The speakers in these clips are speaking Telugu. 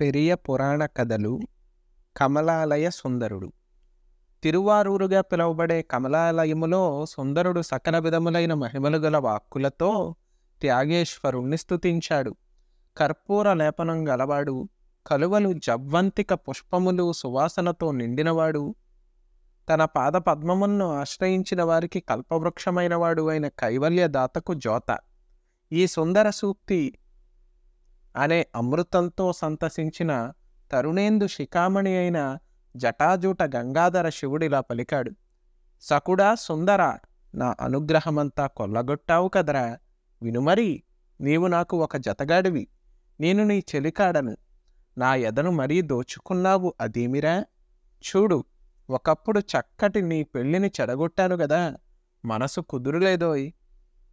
పెరియ పురాణ కథలు కమలాలయ సుందరుడు. తిరువారూరుగా పిలువబడే కమలాలయములో సుందరుడు సకల విధములైన మహిమలు గల వాక్కులతో త్యాగేశ్వరుణ్ణి స్తుతించాడు. కర్పూర లేపనం గలవాడు కలువలు జవ్వంతిక పుష్పములు సువాసనతో నిండినవాడు తన పాద పద్మములను ఆశ్రయించిన వారికి కల్పవృక్షమైనవాడు అయిన కైవల్యదాతకు జోత ఈ సుందర సూక్తి అనే అమృతంతో సంతసించిన తరుణేందు శిఖామణి అయిన జటాజూట గంగాధర శివుడిలా పలికాడు. సకుడా సుందర నా అనుగ్రహమంతా కొల్లగొట్టావు కదరా. వినుమరి నీవు నాకు ఒక జతగాడివి. నేను నీ చెలికాడను. నా ఎదను మరీ దోచుకున్నావు అదేమిరా? చూడు ఒకప్పుడు చక్కటి నీ పెళ్ళిని చెడగొట్టాను గదా. మనసు కుదురులేదోయ్.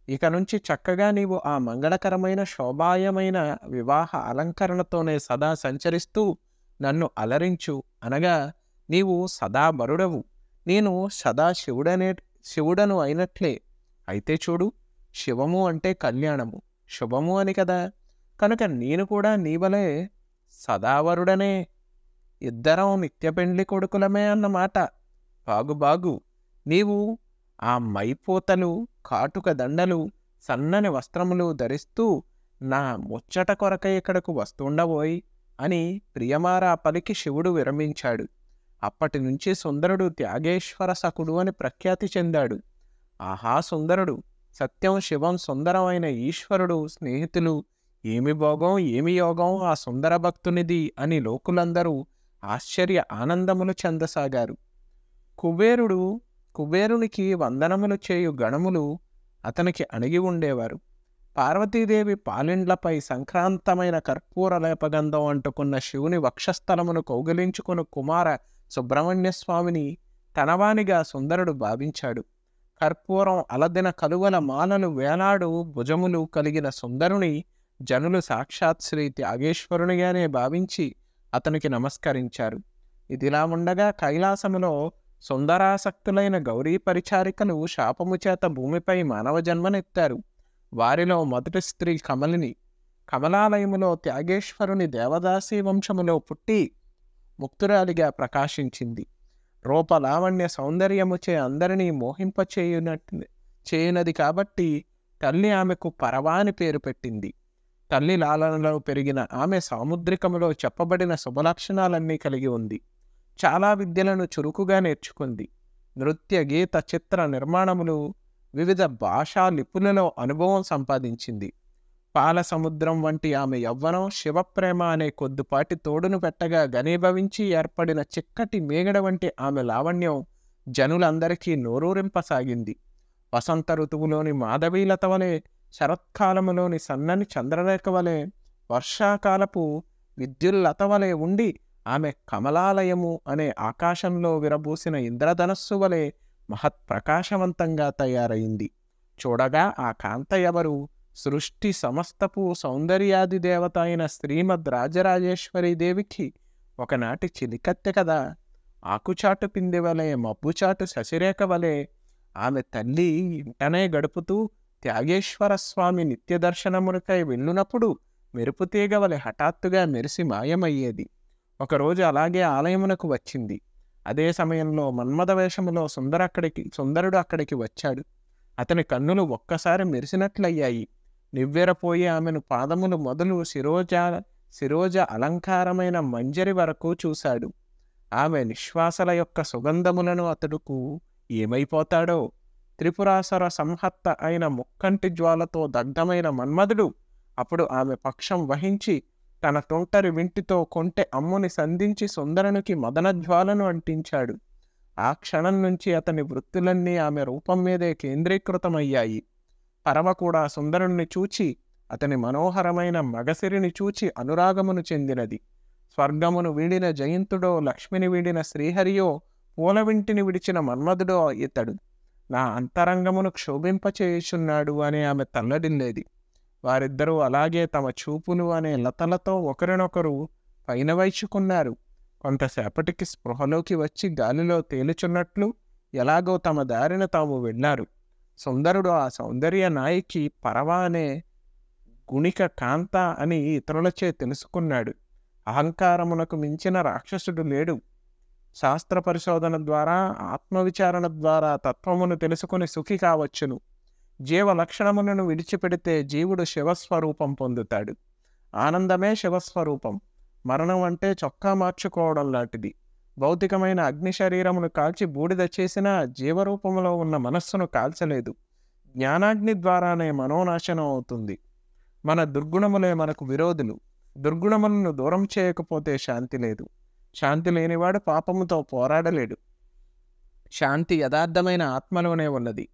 ఇక నుంచి చక్కగా నీవు ఆ మంగళకరమైన శోభాయమైన వివాహ అలంకరణతోనే సదా సంచరిస్తూ నన్ను అలరించు. అనగా నీవు సదా బరుడవు. నేను సదా శివుడనే శివుడను అయినట్లే. అయితే చూడు శివము అంటే కళ్యాణము. శుభము అని కదా. కనుక నేను కూడా నీవలే సదావరుడనే ఇద్దరం నిత్య పెండ్లి కొడుకులమే అన్నమాట. బాగు బాగు. నీవు ఆ మైపోతలు కాటుక దండలు సన్నని వస్త్రములు ధరిస్తూ నా ముచ్చట కొరక ఇక్కడకు వస్తుండబోయి అని ప్రియమారా పలికి శివుడు విరమించాడు. అప్పటి నుంచి సుందరుడు త్యాగేశ్వర సకుడు అని ప్రఖ్యాతి చెందాడు. ఆహా సుందరుడు సత్యం శివం సుందరమైన ఈశ్వరుడు స్నేహితులు ఏమి భోగం ఏమి యోగం ఆ సుందర భక్తునిది అని లోకులందరూ ఆశ్చర్య ఆనందములు చెందసాగారు. కుబేరుడు కుబేరునికి వందనములు చేయు గణములు అతనికి అణిగి ఉండేవారు. పార్వతీదేవి పాలిండ్లపై సంక్రాంతమైన కర్పూర లేపగంధం అంటుకున్న శివుని వక్షస్థలమును కౌగిలించుకున్న కుమార సుబ్రహ్మణ్య స్వామిని తనవానిగా సుందరుడు భావించాడు. కర్పూరం అలదిన కలువల మాలలు వేలాడు భుజములు కలిగిన సుందరుని జనులు సాక్షాత్ శ్రీ త్యాగేశ్వరునిగానే భావించి అతనికి నమస్కరించారు. ఇదిలా ఉండగా కైలాసములో సుందరాసక్తులైన గౌరీ పరిచారికలు శాపము చేత భూమిపై మానవ జన్మనెత్తారు. వారిలో మొదటి స్త్రీ కమలిని కమలాలయములో త్యాగేశ్వరుని దేవదాసీ వంశములో పుట్టి ముక్తురాలిగా ప్రకాశించింది. రూపలావణ్య సౌందర్యముచే అందరినీ మోహింపచేయునట్టు చేయనది కాబట్టి తల్లి ఆమెకు పరవాని పేరు పెట్టింది. తల్లి లాలనలో పెరిగిన ఆమె సాముద్రికములో చెప్పబడిన శుభలక్షణాలన్నీ కలిగి ఉంది. చాలా విద్యలను చురుకుగా నేర్చుకుంది. నృత్య గీత చిత్ర నిర్మాణములు వివిధ భాషా లిపులలో అనుభవం సంపాదించింది. పాల సముద్రం వంటి ఆమె యవ్వనం శివప్రేమ అనే కొద్దిపాటి తోడును పెట్టగా గనీభవించి ఏర్పడిన చిక్కటి మేగడ వంటి ఆమె లావణ్యం జనులందరికీ నోరూరింపసాగింది. వసంత ఋతువులోని మాధవీలత వలె శరత్కాలములోని సన్నని చంద్రరేఖ వలె వర్షాకాలపు విద్యుల్లత వలె ఉండి ఆమె కమలాలయము అనే ఆకాశంలో విరబూసిన ఇంద్రధనస్సు వలె మహత్ప్రకాశవంతంగా తయారైంది. చూడగా ఆ కాంత ఎవరు సృష్టి సమస్తపు సౌందర్యాది దేవత అయిన శ్రీమద్ రాజరాజేశ్వరి దేవికి ఒకనాటి చిలికత్తె కదా. ఆకుచాటు పిండి వలె మబ్బుచాటు శశిరేఖ వలె ఆమె తల్లి ఇంటనే గడుపుతూ త్యాగేశ్వర స్వామి నిత్య దర్శనమునకై వెళ్ళునప్పుడు మెరుపుతీగ వలె హఠాత్తుగా మెరిసి మాయమయ్యేది. ఒకరోజు అలాగే ఆలయమునకు వచ్చింది. అదే సమయంలో మన్మథ వేషములో సుందర అక్కడికి సుందరుడు అక్కడికి వచ్చాడు. అతని కన్నులు ఒక్కసారి మెరిసినట్లయ్యాయి. నివ్వెరపోయి ఆమెను పాదములు మొదలు శిరోజ శిరోజ అలంకారమైన మంజరి వరకు చూశాడు. ఆమె నిశ్వాసల యొక్క సుగంధములను అతడుకు ఏమైపోతాడో? త్రిపురాసర సంహత్త అయిన ముక్కంటి జ్వాలతో దగ్ధమైన మన్మధుడు అప్పుడు ఆమె పక్షం వహించి తన తోటరి వింటితో కొంటె అమ్ముని సంధించి సుందరునికి మదనజ్వాలను అంటించాడు. ఆ క్షణం నుంచి అతని వృత్తులన్నీ ఆమె రూపం మీదే కేంద్రీకృతమయ్యాయి. పరమ కూడా సుందరుణ్ణి చూచి అతని మనోహరమైన మగసిరిని చూచి అనురాగమును చెందినది. స్వర్గమును వీడిన జయంతుడో లక్ష్మిని వీడిన శ్రీహరియో పూలవింటిని విడిచిన మన్మధుడో ఇతడు. నా అంతరంగమును క్షోభింపచేయుచున్నాడు అని ఆమె తల్లడిల్లేది. వారిద్దరూ అలాగే తమ చూపులు అనే లతలతో ఒకరినొకరు పైన వైచుకున్నారు. కొంతసేపటికి స్పృహలోకి వచ్చి గాలిలో తేలుచున్నట్లు ఎలాగో తమ దారిన తాము వెళ్ళారు. సుందరుడు ఆ సౌందర్య నాయికి పరవ అనే గుణిక కాంత అని ఇతరులచే తెలుసుకున్నాడు. అహంకారమునకు మించిన రాక్షసుడు లేడు. శాస్త్ర పరిశోధన ద్వారా ఆత్మవిచారణ ద్వారా తత్వమును తెలుసుకుని సుఖి కావచ్చును. జీవ లక్షణములను విడిచిపెడితే జీవుడు శివస్వరూపం పొందుతాడు. ఆనందమే శివస్వరూపం. మరణం అంటే చొక్కా మార్చుకోవడం లాంటిది. భౌతికమైన అగ్ని శరీరమును కాల్చి బూడిద చేసినా జీవరూపంలో ఉన్న మనస్సును కాల్చలేదు. జ్ఞానాగ్ని ద్వారానే మనోనాశనం అవుతుంది. మన దుర్గుణములే మనకు విరోధులు. దుర్గుణములను దూరం చేయకపోతే శాంతి లేదు. శాంతి లేనివాడు పాపముతో పోరాడలేడు. శాంతి యథార్థమైన ఆత్మలోనే ఉన్నది.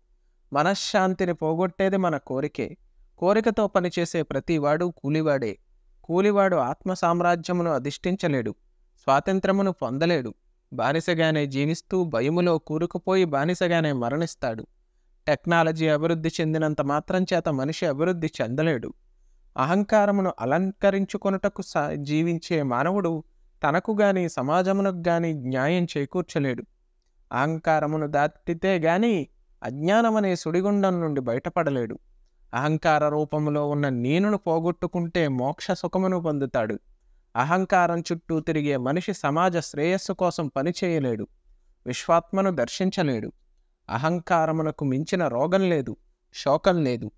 మనశ్శాంతిని పోగొట్టేది మన కోరికే. కోరికతో పనిచేసే ప్రతివాడు కూలివాడే. కూలివాడు ఆత్మ సామ్రాజ్యమును అధిష్ఠించలేడు. స్వాతంత్రమును పొందలేడు. బానిసగానే జీవిస్తూ భయములో కూరుకుపోయి బానిసగానే మరణిస్తాడు. టెక్నాలజీ అభివృద్ధి చెందినంత మాత్రం చేత మనిషి అభివృద్ధి చెందలేడు. అహంకారమును అలంకరించుకొనుటకు జీవించే మానవుడు తనకు గాని సమాజమునకు గాని న్యాయం చేకూర్చలేడు. అహంకారమును దాటితే గాని అజ్ఞానమనే సుడిగుండం నుండి బయటపడలేడు. అహంకార రూపంలో ఉన్న నేనును పోగొట్టుకుంటే మోక్ష సుఖమును పొందుతాడు. అహంకారం చుట్టూ తిరిగే మనిషి సమాజ శ్రేయస్సు కోసం పనిచేయలేడు. విశ్వాత్మను దర్శించలేడు. అహంకారమునకు మించిన రోగం లేదు శోకం లేదు.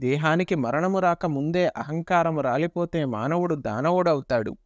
దేహానికి మరణము రాక ముందే అహంకారము రాలిపోతే మానవుడు దానవుడవుతాడు.